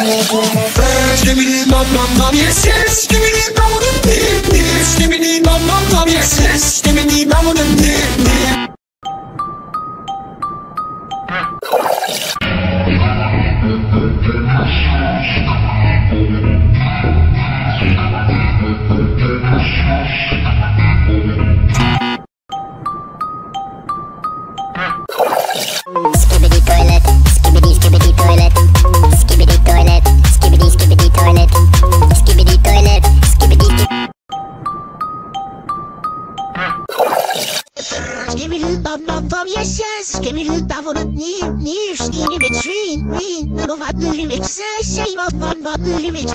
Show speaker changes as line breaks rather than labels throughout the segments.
Skibidi bum bum bum yes yes. Skibidi bum bum dip dip Skibidi bum bum bum yes yes. Skibidi bum bum dip dip
Skibidi toilet, skibidi skibidi toilet, skibidi toilet, skibidi skibidi toilet, skibidi toilet, skibidi skib.
Skibidi bum bum bum yes yes Skibidi bum bum nip nip Skibidi tree tree No du vill säga Säg vad fan vad du vill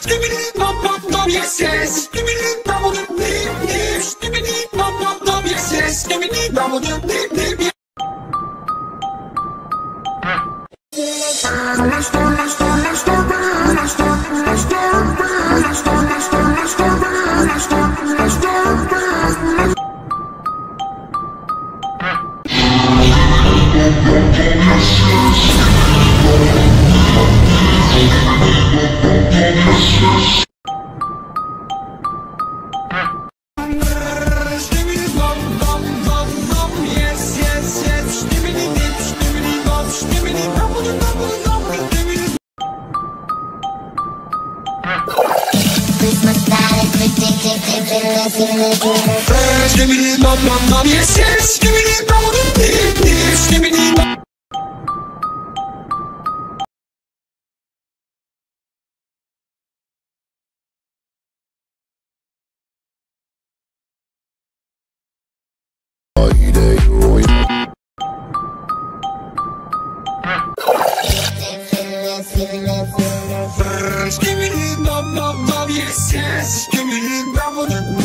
Skibidi bum bum bum yes yes Skibidi bum bum dip dip Skibidi bum bum bum yes yes Skibidi bum bum dip dip yes yes yes. Skibidi dip skibidi bum Skibidi bum bum bum
ridiculous, ridiculous.
Skibidi bum bum bum yes yes Skibidi bum bum dip dip Skibidi bum Skibidi bum bum bum yes yes Skibidi bum bum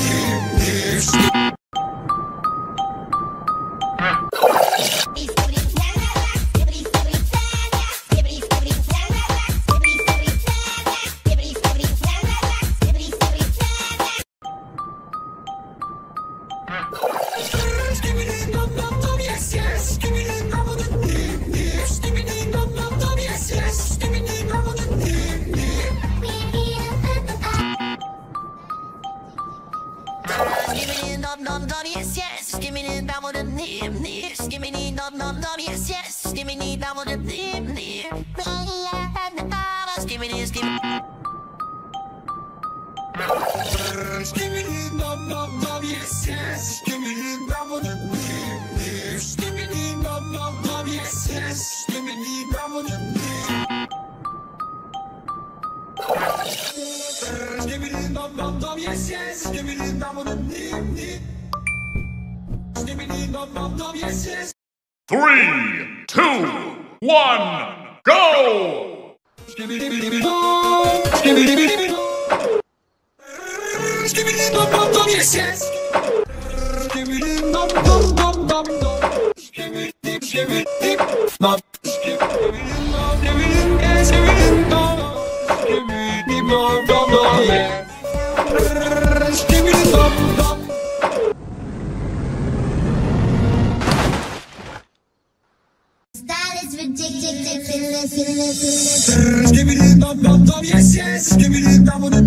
Skibidi bum bum bum yes yes Skibidi bum bum dip dip Skibidi bum bum bum yes yes Skibidi bum bum dip
Skibidi bum bum bum
yes yes Skibidi bum bum dip dip Skibidi bum bum bum yes yes
Three, two, one, go!
Skibidi bum Skibidi bum bum
Style is ridiculous, ridiculous.
Skibidi bum bum bum yes yes Skibidi bum bum dip